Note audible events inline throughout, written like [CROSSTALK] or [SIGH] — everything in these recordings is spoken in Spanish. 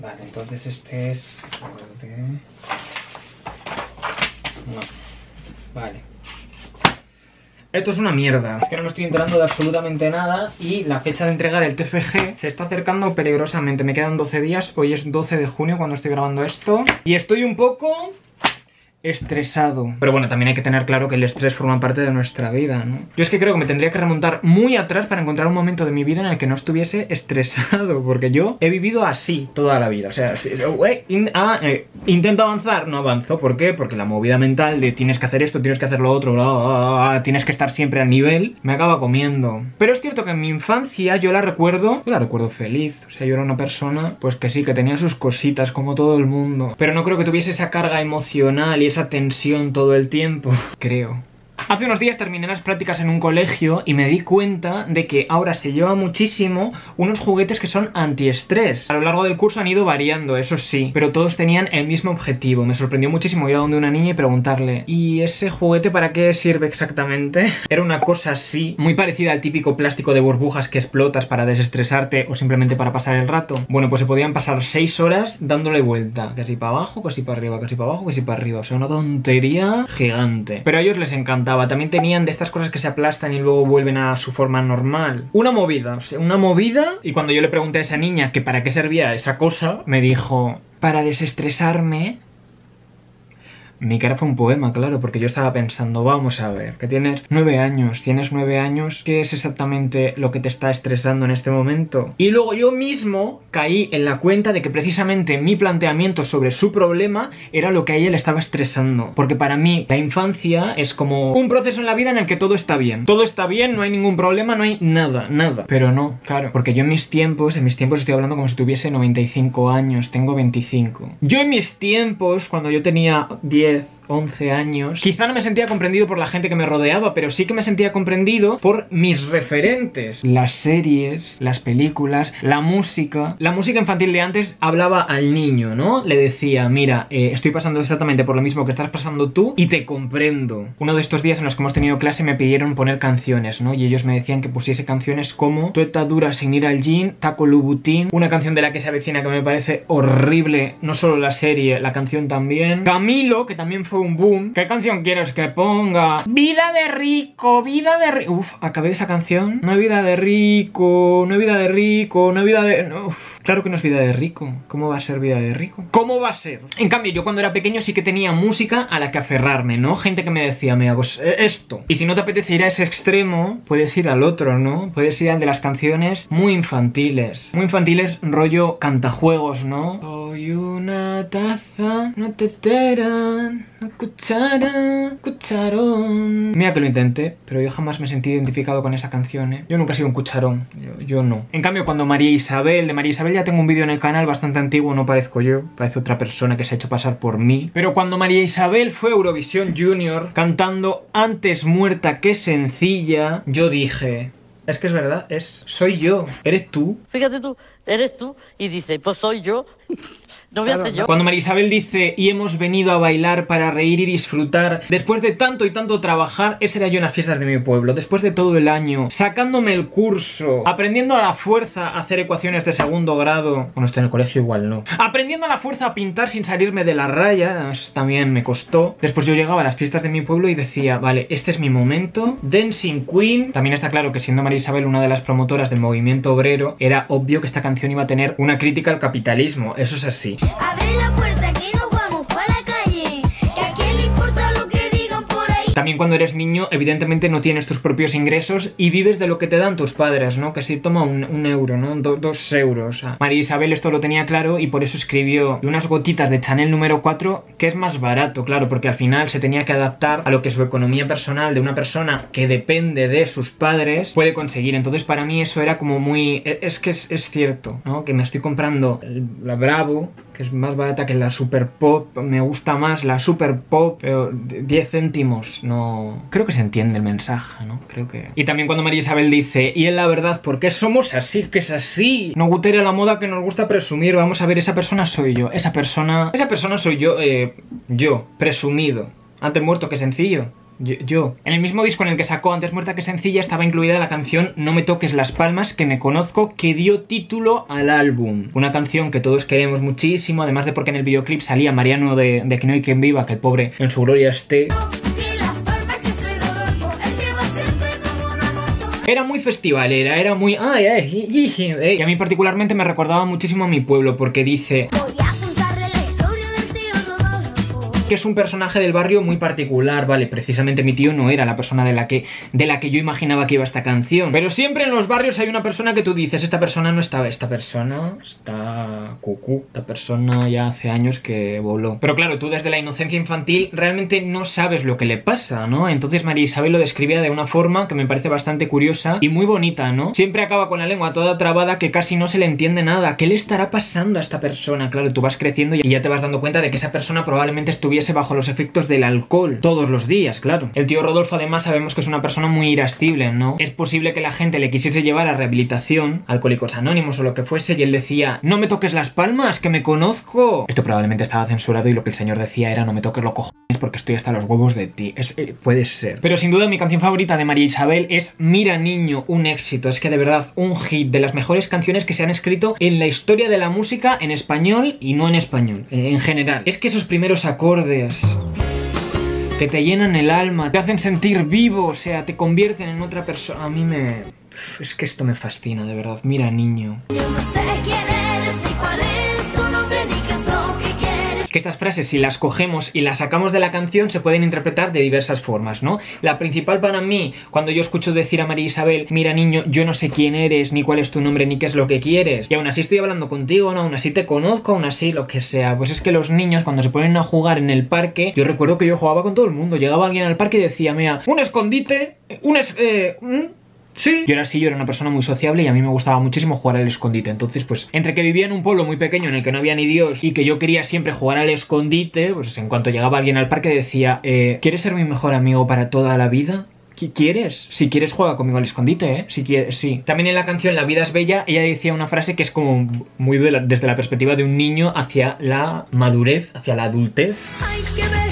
Vale, entonces este es... No. Vale. Esto es una mierda, es que no me estoy enterando de absolutamente nada y la fecha de entregar el TFG se está acercando peligrosamente. Me quedan 12 días, hoy es 12 de junio cuando estoy grabando esto y estoy un poco estresado. Pero bueno, también hay que tener claro que el estrés forma parte de nuestra vida, ¿no? Yo es que creo que me tendría que remontar muy atrás para encontrar un momento de mi vida en el que no estuviese [LAUGHS] estresado, porque yo he vivido así toda la vida. O sea, ah, eh, intento avanzar, no avanzo. ¿Por qué? Porque la movida mental de tienes que hacer esto, tienes que hacer lo otro, tienes que estar siempre al nivel, me acaba comiendo. Pero es cierto que en mi infancia yo la recuerdo, yo la recuerdo feliz. O sea, yo era una persona, pues que sí, que tenía sus cositas como todo el mundo. Pero no creo que tuviese esa carga emocional y esa tensión todo el tiempo, [LAUGHS] creo. Hace unos días terminé las prácticas en un colegio y me di cuenta de que ahora se lleva muchísimo unos juguetes que son antiestrés. A lo largo del curso han ido variando, eso sí, pero todos tenían el mismo objetivo. Me sorprendió muchísimo ir a donde una niña y preguntarle ¿Y ese juguete para qué sirve exactamente? [LAUGHS] Era una cosa así, muy parecida al típico plástico de burbujas que explotas para desestresarte o simplemente para pasar el rato. Bueno, pues se podían pasar 6 horas dándole vuelta, casi para abajo, casi para arriba, casi para abajo, casi para arriba. O sea, una tontería gigante. Pero a ellos les también tenían de estas cosas que se aplastan y luego vuelven a su forma normal. Una movida, o sea, una movida. Y cuando yo le pregunté a esa niña que para qué servía esa cosa, me dijo, para desestresarme mi cara fue un poema, claro, porque yo estaba pensando, vamos a ver, que tienes nueve años, tienes nueve años, ¿qué es exactamente lo que te está estresando en este momento? Y luego yo mismo caí en la cuenta de que precisamente mi planteamiento sobre su problema era lo que a ella le estaba estresando. Porque para mí la infancia es como un proceso en la vida en el que todo está bien. Todo está bien, no hay ningún problema, no hay nada, nada. Pero no, claro, porque yo en mis tiempos, en mis tiempos estoy hablando como si tuviese 95 años, tengo 25. Yo en mis tiempos, cuando yo tenía 10, Yeah. 11 años, quizá no me sentía comprendido por la gente que me rodeaba, pero sí que me sentía comprendido por mis referentes. Las series, las películas, la música. La música infantil de antes hablaba al niño, ¿no? Le decía, mira, eh, estoy pasando exactamente por lo mismo que estás pasando tú y te comprendo. Uno de estos días en los que hemos tenido clase me pidieron poner canciones, ¿no? Y ellos me decían que pusiese canciones como Tu dura sin ir al gym, Taco Lubutín, una canción de la que se avecina que me parece horrible, no solo la serie, la canción también. Camilo, que también fue un boom. ¿Qué canción quieres que ponga? Vida de rico, vida de rico. Uf, acabé esa canción. No hay vida de rico, no hay vida de rico, no hay vida de... Claro que no es vida de rico. ¿Cómo va a ser vida de rico? ¿Cómo va a ser? En cambio, yo cuando era pequeño sí que tenía música a la que aferrarme, ¿no? Gente que me decía, me hago esto. Y si no te apetece ir a ese extremo, puedes ir al otro, ¿no? Puedes ir al de las canciones muy infantiles. Muy infantiles, rollo cantajuegos, ¿no? Soy una taza, no te teran, cuchara, cucharón. Mira que lo intenté, pero yo jamás me sentí identificado con esa canción, ¿eh? Yo nunca he sido un cucharón, yo, yo no. En cambio, cuando María Isabel, de María Isabel ya tengo un vídeo en el canal bastante antiguo, no parezco yo, parece otra persona que se ha hecho pasar por mí. Pero cuando María Isabel fue Eurovisión Junior cantando Antes muerta que sencilla, yo dije... Es que es verdad, es soy yo, eres tú. Fíjate tú, eres tú y dice, pues soy yo. No voy a hacer yo. Cuando Marisabel dice y hemos venido a bailar para reír y disfrutar, después de tanto y tanto trabajar, ese era yo en las fiestas de mi pueblo, después de todo el año, sacándome el curso, aprendiendo a la fuerza a hacer ecuaciones de segundo grado. Bueno, esto en el colegio igual no. Aprendiendo a la fuerza a pintar sin salirme de la raya, eso también me costó. Después yo llegaba a las fiestas de mi pueblo y decía, vale, este es mi momento. Dancing Queen. También está claro que siendo María Isabel una de las promotoras del movimiento obrero, era obvio que esta canción iba a tener una crítica al capitalismo. Eso es así. Abre la puerta que nos vamos para la calle. También cuando eres niño, evidentemente no tienes tus propios ingresos y vives de lo que te dan tus padres, ¿no? Que si toma un, euro, ¿no? dos euros. María Isabel esto lo tenía claro y por eso escribió unas gotitas de Chanel número 4, que es más barato, claro, porque al final se tenía que adaptar a lo que su economía personal de una persona que depende de sus padres puede conseguir. Entonces para mí eso era como muy... E, es que es, es cierto, ¿no? Que me estoy comprando la Bravo es más barata que la Super Pop. Me gusta más la Super Pop, pero 10 céntimos, no... Creo que se entiende el mensaje, ¿no? Creo que... Y también cuando María Isabel dice, y en la verdad, ¿por qué somos así? Que es así. No gustaría la moda que nos gusta presumir. Vamos a ver, esa persona soy yo. Esa persona... Esa persona soy yo, eh, yo, presumido. Antes muerto que sencillo. Yo, yo. En el mismo disco en el que sacó Antes muerta que sencilla estaba incluida la canción No me toques las palmas que me conozco que dio título al álbum. Una canción que todos queremos muchísimo, además de porque en el videoclip salía Mariano de, de Que no hay quien viva, que el pobre en su gloria esté. Y. Era muy festivalera, era muy... Ay, ay, ay, ay, ay. Y a mí particularmente me recordaba muchísimo a mi pueblo porque dice... Voy a que es un personaje del barrio muy particular, vale, precisamente mi tío no era la persona de la que de la que yo imaginaba que iba esta canción, pero siempre en los barrios hay una persona que tú dices, esta persona no estaba, esta persona está cucú, esta persona ya hace años que voló. Pero claro, tú desde la inocencia infantil realmente no sabes lo que le pasa, ¿no? Entonces María Isabel lo describía de una forma que me parece bastante curiosa y muy bonita, ¿no? Siempre acaba con la lengua toda trabada que casi no se le entiende nada. ¿Qué le estará pasando a esta persona? Claro, tú vas creciendo y ya te vas dando cuenta de que esa persona probablemente estuviese bajo los efectos del alcohol todos los días, claro. El tío Rodolfo además sabemos que es una persona muy irascible, ¿no? Es posible que la gente le quisiese llevar a rehabilitación, alcohólicos anónimos o lo que fuese, y él decía, no me toques las palmas, que me conozco. Esto probablemente estaba censurado y lo que el señor decía era, no me toques los cojones porque estoy hasta los huevos de ti. Eh, puede ser. Pero sin duda mi canción favorita de María Isabel es Mira Niño, un éxito. Es que de verdad, un hit de las mejores canciones que se han escrito en la historia de la música en español y no en español, eh, en general. Es que esos primeros acordes que te llenan el alma, te hacen sentir vivo, o sea, te convierten en otra persona. A mí me... Es que esto me fascina, de verdad. Mira, niño. Yo no sé quién eres, ni cuál es que estas frases, si las cogemos y las sacamos de la canción, se pueden interpretar de diversas formas, ¿no? La principal para mí, cuando yo escucho decir a María Isabel, mira niño, yo no sé quién eres, ni cuál es tu nombre, ni qué es lo que quieres, y aún así estoy hablando contigo, ¿no? Aún así te conozco, aún así lo que sea. Pues es que los niños, cuando se ponen a jugar en el parque, yo recuerdo que yo jugaba con todo el mundo. Llegaba alguien al parque y decía, mira, un escondite, un es... Eh, mm, Sí. Yo era así, yo era una persona muy sociable y a mí me gustaba muchísimo jugar al escondite. Entonces, pues, entre que vivía en un pueblo muy pequeño en el que no había ni Dios y que yo quería siempre jugar al escondite, pues en cuanto llegaba alguien al parque decía, eh, ¿quieres ser mi mejor amigo para toda la vida? ¿Qui- ¿Quieres? Si quieres juega conmigo al escondite, ¿eh? Si quieres, sí. También en la canción La vida es bella, ella decía una frase que es como muy de la- desde la perspectiva de un niño hacia la madurez, hacia la adultez. Hay que ver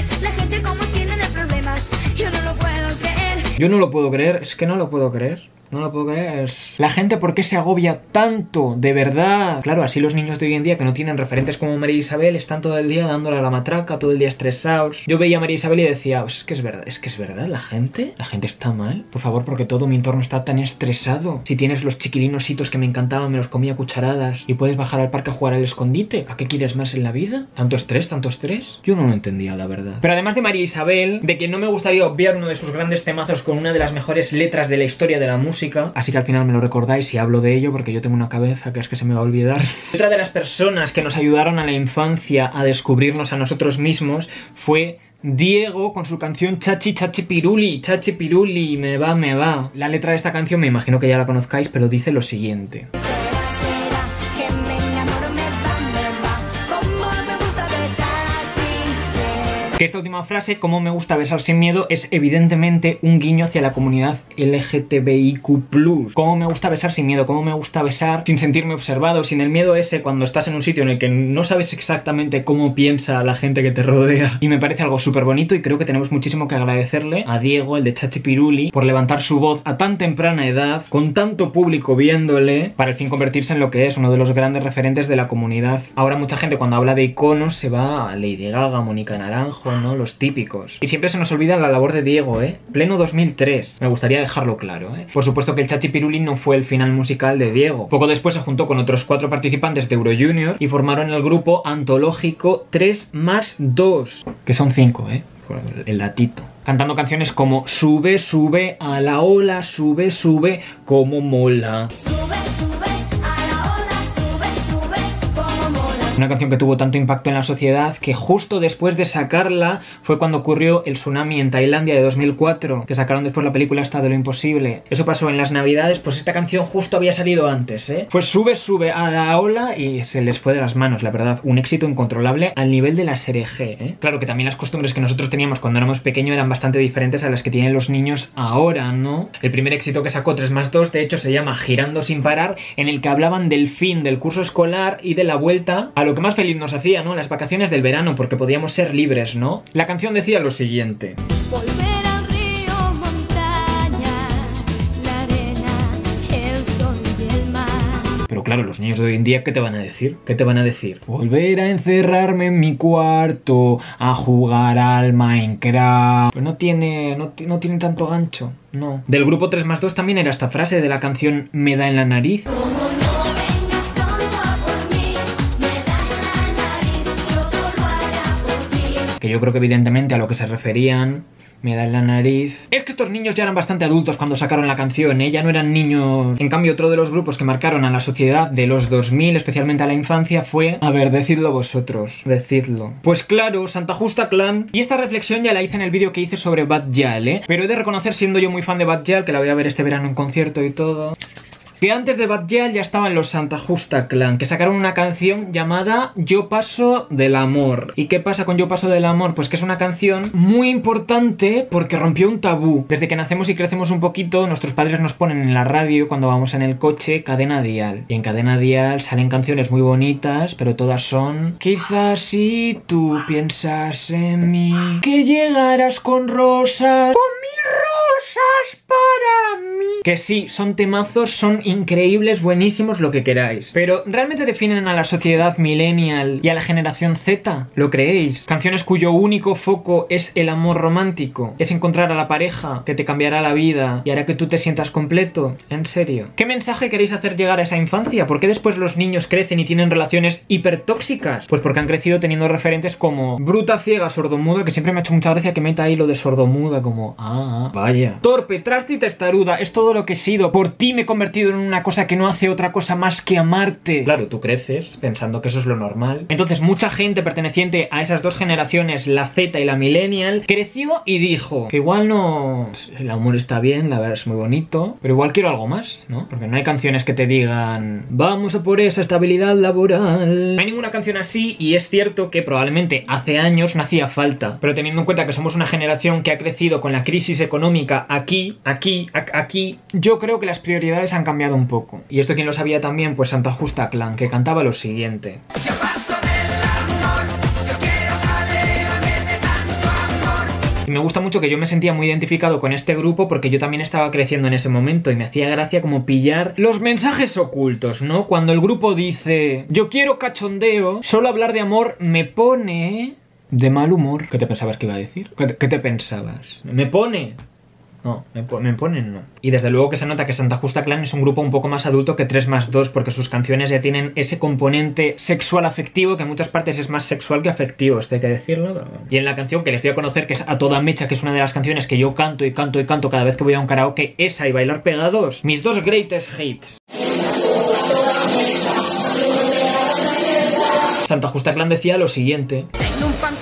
Yo no lo puedo creer, es que no lo puedo creer. No lo puedo creer. La gente, ¿por qué se agobia tanto? De verdad. Claro, así los niños de hoy en día que no tienen referentes como María Isabel están todo el día dándole a la matraca, todo el día estresados. Yo veía a María Isabel y decía, "Pues es que es verdad, es que es verdad, la gente, la gente está mal. Por favor, porque todo mi entorno está tan estresado. Si tienes los chiquilinositos que me encantaban, me los comía a cucharadas y puedes bajar al parque a jugar al escondite, ¿para qué quieres más en la vida? ¿Tanto estrés, tanto estrés? Yo no lo entendía, la verdad. Pero además de María Isabel, de quien no me gustaría obviar uno de sus grandes temazos con una de las mejores letras de la historia de la música, así que al final me lo recordáis y hablo de ello porque yo tengo una cabeza que es que se me va a olvidar. [LAUGHS] Otra de las personas que nos ayudaron a la infancia a descubrirnos a nosotros mismos fue Diego con su canción Chachi Chachi Piruli, Chachi Piruli, me va, me va. La letra de esta canción me imagino que ya la conozcáis, pero dice lo siguiente. Que esta última frase, como me gusta besar sin miedo, es evidentemente un guiño hacia la comunidad LGTBIQ. Como me gusta besar sin miedo, como me gusta besar sin sentirme observado, sin el miedo ese cuando estás en un sitio en el que no sabes exactamente cómo piensa la gente que te rodea. Y me parece algo súper bonito y creo que tenemos muchísimo que agradecerle a Diego, el de Chachi Piruli, por levantar su voz a tan temprana edad, con tanto público viéndole, para al fin convertirse en lo que es uno de los grandes referentes de la comunidad. Ahora mucha gente cuando habla de iconos se va a Lady Gaga, Mónica Naranjo, ¿no? Los típicos. Y siempre se nos olvida la labor de Diego, ¿eh? Pleno 2003. Me gustaría dejarlo claro, ¿eh? Por supuesto que el Chachi Piruli no fue el final musical de Diego. Poco después se juntó con otros cuatro participantes de Euro Junior y formaron el grupo antológico 3 más 2, que son 5, ¿eh? El datito. Cantando canciones como Sube, sube a la ola, sube, sube, como mola. Sube, sube Una canción que tuvo tanto impacto en la sociedad que justo después de sacarla fue cuando ocurrió el tsunami en Tailandia de 2004, que sacaron después la película Hasta de lo Imposible. Eso pasó en las navidades, pues esta canción justo había salido antes, ¿eh? Pues sube, sube a la ola y se les fue de las manos, la verdad. Un éxito incontrolable al nivel de la serie G, ¿eh? Claro que también las costumbres que nosotros teníamos cuando éramos pequeños eran bastante diferentes a las que tienen los niños ahora, ¿no? El primer éxito que sacó 3 más 2, de hecho, se llama Girando sin parar, en el que hablaban del fin del curso escolar y de la vuelta a lo que más feliz nos hacía, ¿no? Las vacaciones del verano, porque podíamos ser libres, ¿no? La canción decía lo siguiente. Volver al río, montaña, la arena, el sol y el mar. Pero claro, los niños de hoy en día, ¿qué te van a decir? ¿Qué te van a decir? Volver a encerrarme en mi cuarto, a jugar al Minecraft. Pero no tiene, no, no tiene tanto gancho, no. Del grupo 3 más 2 también era esta frase de la canción Me da en la nariz. Que yo creo que evidentemente a lo que se referían me da en la nariz. Es que estos niños ya eran bastante adultos cuando sacaron la canción, ¿eh? ya no eran niños. En cambio, otro de los grupos que marcaron a la sociedad de los 2000, especialmente a la infancia, fue... A ver, decidlo vosotros, decidlo. Pues claro, Santa Justa Clan. Y esta reflexión ya la hice en el vídeo que hice sobre Bad Yal, ¿eh? Pero he de reconocer, siendo yo muy fan de Bad Yal, que la voy a ver este verano en concierto y todo... Que antes de Bad Gyal ya estaban los Santa Justa Clan, que sacaron una canción llamada Yo Paso del Amor. ¿Y qué pasa con Yo Paso del Amor? Pues que es una canción muy importante porque rompió un tabú. Desde que nacemos y crecemos un poquito, nuestros padres nos ponen en la radio cuando vamos en el coche Cadena Dial. Y en Cadena Dial salen canciones muy bonitas, pero todas son Quizás si tú piensas en mí, que llegarás con rosas, con mis rosas para mí. Que sí, son temazos, son increíbles, buenísimos, lo que queráis. Pero ¿realmente definen a la sociedad millennial y a la generación Z? ¿Lo creéis? Canciones cuyo único foco es el amor romántico. Es encontrar a la pareja que te cambiará la vida y hará que tú te sientas completo. ¿En serio? ¿Qué mensaje queréis hacer llegar a esa infancia? ¿Por qué después los niños crecen y tienen relaciones hipertóxicas? Pues porque han crecido teniendo referentes como bruta, ciega, sordomuda, que siempre me ha hecho mucha gracia que meta ahí lo de sordomuda, como, ah, vaya. Torpe, traste y testaruda, es todo lo que he sido. Por ti me he convertido en una cosa que no hace otra cosa más que amarte. Claro, tú creces pensando que eso es lo normal. Entonces, mucha gente perteneciente a esas dos generaciones, la Z y la Millennial, creció y dijo que igual no. El amor está bien, la verdad es muy bonito, pero igual quiero algo más, ¿no? Porque no hay canciones que te digan, vamos a por esa estabilidad laboral. No hay ninguna canción así y es cierto que probablemente hace años no hacía falta, pero teniendo en cuenta que somos una generación que ha crecido con la crisis económica aquí, aquí, ac- aquí, yo creo que las prioridades han cambiado un poco. Y esto quien lo sabía también, pues Santa Justa Clan, que cantaba lo siguiente. Y me gusta mucho que yo me sentía muy identificado con este grupo porque yo también estaba creciendo en ese momento y me hacía gracia como pillar los mensajes ocultos, ¿no? Cuando el grupo dice, yo quiero cachondeo, solo hablar de amor me pone de mal humor. ¿Qué te pensabas que iba a decir? ¿Qué te, qué te pensabas? Me pone. No, me, po- me ponen no. Y desde luego que se nota que Santa Justa Clan es un grupo un poco más adulto que 3 más 2 porque sus canciones ya tienen ese componente sexual afectivo que en muchas partes es más sexual que afectivo, esto hay que decirlo. pero- Y en la canción que les doy a conocer, que es A Toda Mecha, que es una de las canciones que yo canto y canto y canto cada vez que voy a un karaoke, esa y Bailar Pegados, mis dos greatest hits. Santa Justa Clan decía lo siguiente. Tengo un pantalón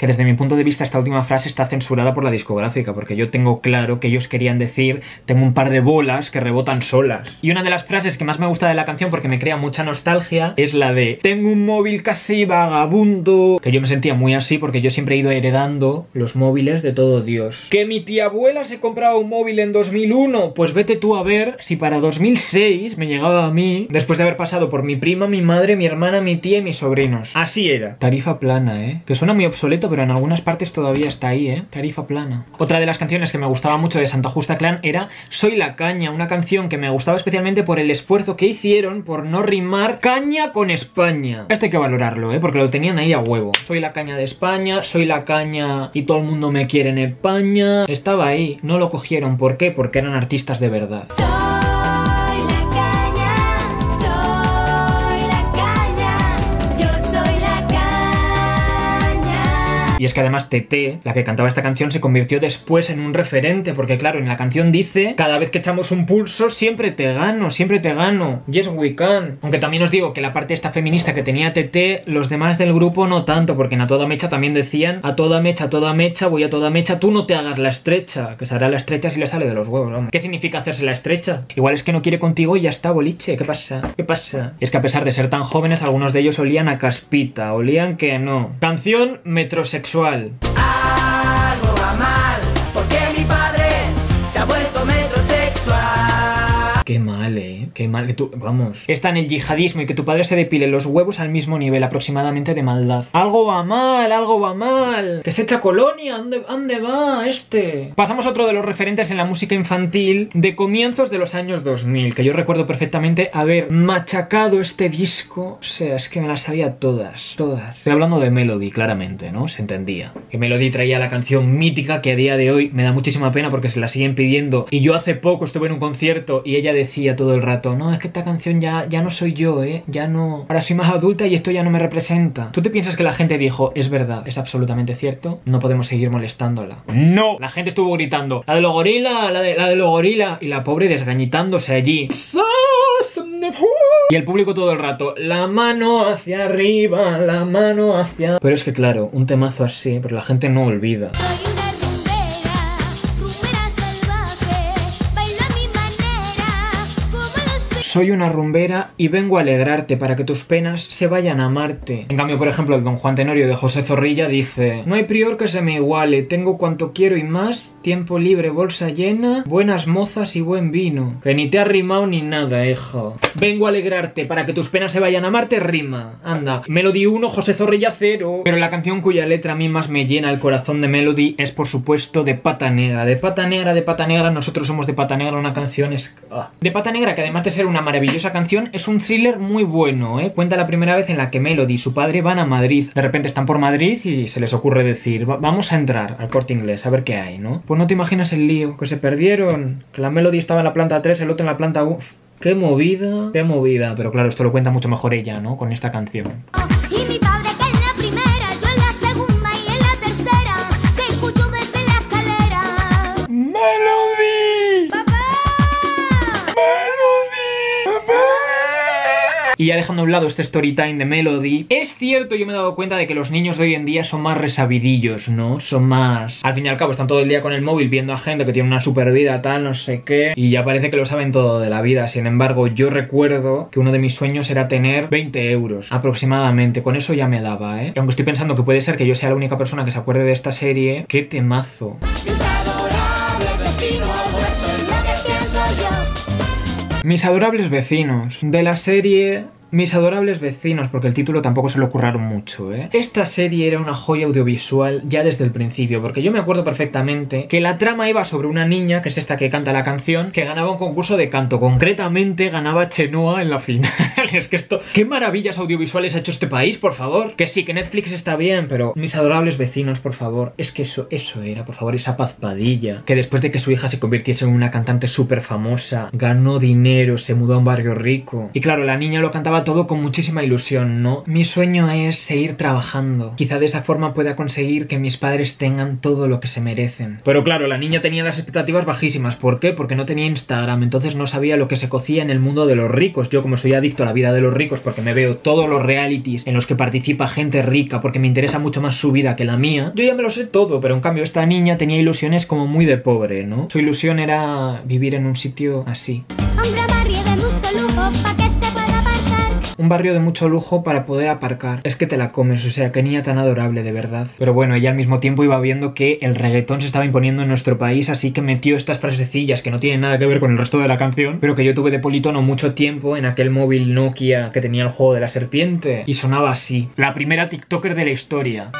que desde mi punto de vista esta última frase está censurada por la discográfica, porque yo tengo claro que ellos querían decir tengo un par de bolas que rebotan solas. Y una de las frases que más me gusta de la canción porque me crea mucha nostalgia es la de tengo un móvil casi vagabundo, que yo me sentía muy así porque yo siempre he ido heredando los móviles de todo Dios. Que mi tía abuela se compraba un móvil en 2001, pues vete tú a ver si para 2006 me llegaba a mí, después de haber pasado por mi prima, mi madre, mi hermana, mi tía y mis sobrinos. Así era. Tarifa plana, ¿eh? Que suena muy obsoleto, pero en algunas partes todavía está ahí, ¿eh? Tarifa plana. Otra de las canciones que me gustaba mucho de Santa Justa Clan era Soy la caña, una canción que me gustaba especialmente por el esfuerzo que hicieron por no rimar caña con España. Esto hay que valorarlo, ¿eh? Porque lo tenían ahí a huevo. Soy la caña de España, soy la caña y todo el mundo me quiere en España. Estaba ahí, no lo cogieron. ¿Por qué? Porque eran artistas de verdad. Y es que además TT, la que cantaba esta canción, se convirtió después en un referente, porque claro, en la canción dice, cada vez que echamos un pulso, siempre te gano, siempre te gano. Yes, we can. Aunque también os digo que la parte esta feminista que tenía TT, los demás del grupo no tanto, porque en A Toda Mecha también decían, a toda mecha, a toda mecha, voy a toda mecha, tú no te hagas la estrecha, que se hará la estrecha si le sale de los huevos, vamos. ¿Qué significa hacerse la estrecha? Igual es que no quiere contigo y ya está, boliche, ¿qué pasa? ¿Qué pasa? Y es que a pesar de ser tan jóvenes, algunos de ellos olían a caspita, olían que no. Canción metrosexual. Algo va mal, Qué mal, eh. Qué mal que tú. Vamos. Está en el yihadismo y que tu padre se depile los huevos al mismo nivel aproximadamente de maldad. Algo va mal, algo va mal. Que se echa colonia. ¿Dónde, dónde va este? Pasamos a otro de los referentes en la música infantil de comienzos de los años 2000. Que yo recuerdo perfectamente haber machacado este disco. O sea, es que me las sabía todas. Todas. Estoy hablando de Melody, claramente, ¿no? Se entendía. Que Melody traía la canción mítica que a día de hoy me da muchísima pena porque se la siguen pidiendo. Y yo hace poco estuve en un concierto y ella decía todo el rato, no, es que esta canción ya, ya no soy yo, ¿eh? Ya no... Ahora soy más adulta y esto ya no me representa. ¿Tú te piensas que la gente dijo, es verdad, es absolutamente cierto? No podemos seguir molestándola. No. La gente estuvo gritando, la de los gorila, la de, la de los gorila. Y la pobre desgañitándose allí. Y el público todo el rato, la mano hacia arriba, la mano hacia... Pero es que claro, un temazo así, pero la gente no olvida. Soy una rumbera y vengo a alegrarte para que tus penas se vayan a amarte. En cambio, por ejemplo, el Don Juan Tenorio de José Zorrilla dice: No hay prior que se me iguale, tengo cuanto quiero y más, tiempo libre, bolsa llena, buenas mozas y buen vino. Que ni te ha rimado ni nada, hijo. Vengo a alegrarte para que tus penas se vayan a amarte, rima. Anda, Melody 1, José Zorrilla 0. Pero la canción cuya letra a mí más me llena el corazón de Melody es, por supuesto, de Pata Negra. De Pata Negra, de Pata Negra, nosotros somos de Pata Negra, una canción es. ah. De Pata Negra, que además de ser una maravillosa canción, es un thriller muy bueno, ¿eh? Cuenta la primera vez en la que Melody y su padre van a Madrid. De repente están por Madrid y se les ocurre decir, "Va- vamos a entrar al corte inglés, a ver qué hay, ¿no? Pues no te imaginas el lío, que se perdieron, que la Melody estaba en la planta 3, el otro en la planta 1. Qué movida, qué movida. Pero claro, esto lo cuenta mucho mejor ella, ¿no? Con esta canción. Y mi padre Y ya dejando a un lado este story time de Melody, es cierto, yo me he dado cuenta de que los niños de hoy en día son más resabidillos, ¿no? Son más... Al fin y al cabo, están todo el día con el móvil viendo a gente que tiene una super vida, tal, no sé qué, y ya parece que lo saben todo de la vida. Sin embargo, yo recuerdo que uno de mis sueños era tener 20 euros aproximadamente. Con eso ya me daba, ¿eh? Y aunque estoy pensando que puede ser que yo sea la única persona que se acuerde de esta serie, qué temazo. Mis adorables vecinos, de la serie Mis adorables vecinos, porque el título tampoco se lo curraron mucho, ¿eh? Esta serie era una joya audiovisual ya desde el principio, porque yo me acuerdo perfectamente que la trama iba sobre una niña, que es esta que canta la canción, que ganaba un concurso de canto. Concretamente ganaba Chenoa en la final. [LAUGHS] es que esto... ¿Qué maravillas audiovisuales ha hecho este país, por favor? Que sí, que Netflix está bien, pero mis adorables vecinos, por favor. Es que eso, eso era, por favor, esa pazpadilla. Que después de que su hija se convirtiese en una cantante súper famosa, ganó dinero, se mudó a un barrio rico. Y claro, la niña lo cantaba todo con muchísima ilusión, ¿no? Mi sueño es seguir trabajando. Quizá de esa forma pueda conseguir que mis padres tengan todo lo que se merecen. Pero claro, la niña tenía las expectativas bajísimas. ¿Por qué? Porque no tenía Instagram, entonces no sabía lo que se cocía en el mundo de los ricos. Yo como soy adicto a la vida de los ricos porque me veo todos los realities en los que participa gente rica porque me interesa mucho más su vida que la mía, yo ya me lo sé todo, pero en cambio esta niña tenía ilusiones como muy de pobre, ¿no? Su ilusión era vivir en un sitio así. Un barrio de mucho lujo para poder aparcar. Es que te la comes, o sea, qué niña tan adorable, de verdad. Pero bueno, ella al mismo tiempo iba viendo que el reggaetón se estaba imponiendo en nuestro país, así que metió estas frasecillas que no tienen nada que ver con el resto de la canción, pero que yo tuve de politono mucho tiempo en aquel móvil Nokia que tenía el juego de la serpiente. Y sonaba así. La primera TikToker de la historia.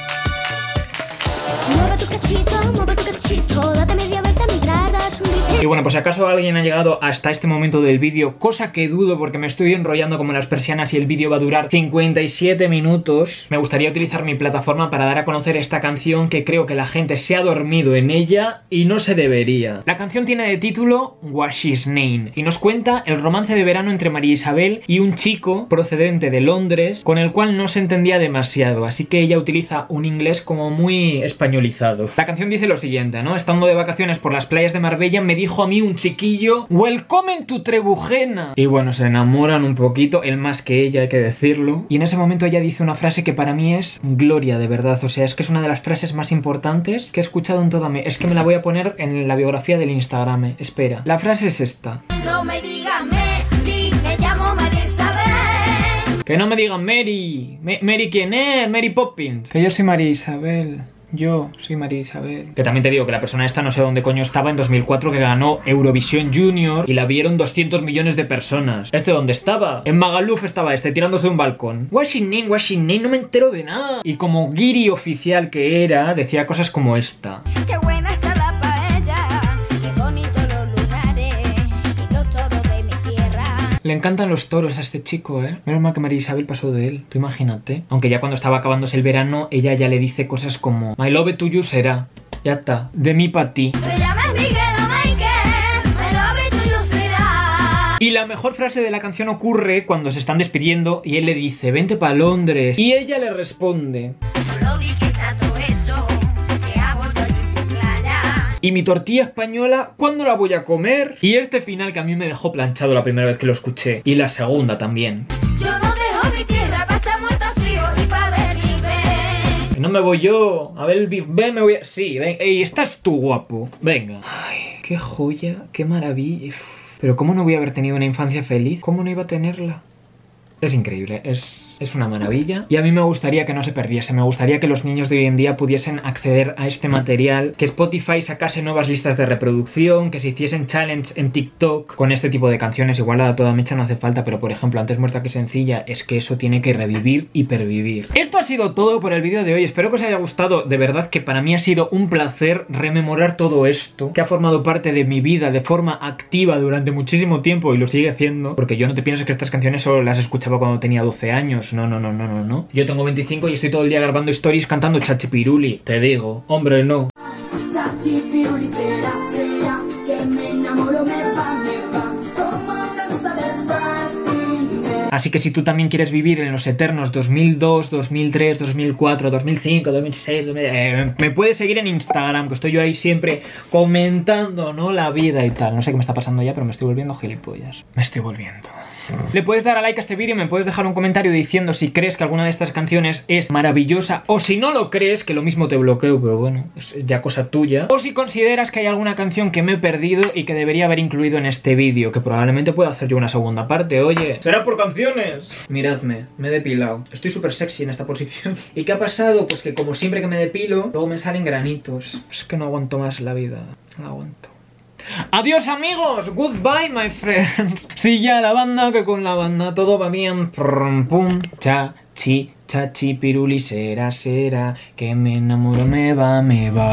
Y bueno, pues acaso alguien ha llegado hasta este momento del vídeo, cosa que dudo porque me estoy enrollando como las persianas y el vídeo va a durar 57 minutos, me gustaría utilizar mi plataforma para dar a conocer esta canción que creo que la gente se ha dormido en ella y no se debería. La canción tiene de título Wash His Name y nos cuenta el romance de verano entre María Isabel y un chico procedente de Londres con el cual no se entendía demasiado, así que ella utiliza un inglés como muy españolizado. La canción dice lo siguiente, ¿no? Estando de vacaciones por las playas de Marbella me dijo a mí un chiquillo Welcome to Trebujena y bueno, se enamoran un poquito, él más que ella hay que decirlo y en ese momento ella dice una frase que para mí es gloria de verdad, o sea, es que es una de las frases más importantes que he escuchado en toda mi... es que me la voy a poner en la biografía del Instagram, eh. espera, la frase es esta No me digas Mary, me llamo María Isabel. Que no me digan Mary. Me- Mary quién es, Mary Poppins. Que yo soy María Isabel. Yo soy María Isabel. Que también te digo que la persona esta no sé dónde coño estaba en 2004 que ganó Eurovisión Junior y la vieron 200 millones de personas. ¿Este dónde estaba? En Magaluf estaba este tirándose de un balcón. Washington, Washington, no me entero de nada. Y como guiri oficial que era, decía cosas como esta. Qué Le encantan los toros a este chico, ¿eh? Menos mal que María Isabel pasó de él. Tú imagínate. Aunque ya cuando estaba acabándose el verano, ella ya le dice cosas como My love to you será. Ya está. De mí para ti. Y la mejor frase de la canción ocurre cuando se están despidiendo y él le dice, vente para Londres. Y ella le responde, ¿y mi tortilla española cuándo la voy a comer? Y este final que a mí me dejó planchado la primera vez que lo escuché. Y la segunda también. Yo no dejo mi tierra para estar muerta frío y para ver. Que no me voy yo. A ver el Big Ben me voy a... Sí, ven. Ey, estás tú guapo. Venga. Ay, qué joya, qué maravilla. Pero ¿cómo no voy a haber tenido una infancia feliz? ¿Cómo no iba a tenerla? Es increíble, es, es una maravilla. Y a mí me gustaría que no se perdiese, me gustaría que los niños de hoy en día pudiesen acceder a este material, que Spotify sacase nuevas listas de reproducción, que se hiciesen challenge en TikTok con este tipo de canciones. Igual a toda mecha no hace falta, pero por ejemplo, antes muerta que sencilla, es que eso tiene que revivir y pervivir. Esto ha sido todo por el vídeo de hoy, espero que os haya gustado. De verdad que para mí ha sido un placer rememorar todo esto, que ha formado parte de mi vida de forma activa durante muchísimo tiempo y lo sigue haciendo, porque yo no te pienses que estas canciones solo las escuchaba cuando tenía 12 años. No, no, no, no, no, no. Yo tengo 25 y estoy todo el día grabando stories cantando chachipiruli. Te digo, hombre, no. Será, será Que me enamoro, me va, me va Así que si tú también quieres vivir en los eternos 2002, 2003, 2004, 2005, 2006, 2000, eh, me puedes seguir en Instagram, que estoy yo ahí siempre comentando, ¿no? La vida y tal. No sé qué me está pasando ya, pero me estoy volviendo gilipollas. Me estoy volviendo. Le puedes dar a like a este vídeo y me puedes dejar un comentario diciendo si crees que alguna de estas canciones es maravillosa o si no lo crees, que lo mismo te bloqueo, pero bueno, es ya cosa tuya. O si consideras que hay alguna canción que me he perdido y que debería haber incluido en este vídeo, que probablemente pueda hacer yo una segunda parte, oye. ¿Será por canciones? Miradme, me he depilado. Estoy súper sexy en esta posición. [LAUGHS] ¿Y qué ha pasado? Pues que como siempre que me depilo, luego me salen granitos. Es que no aguanto más la vida. No aguanto. Adiós amigos, goodbye my friends. [LAUGHS] Sí, ya la banda, que con la banda todo va bien. Prum, pum, cha, chi, cha, chi, piruli, será, será. Que me enamoro, me va, me va.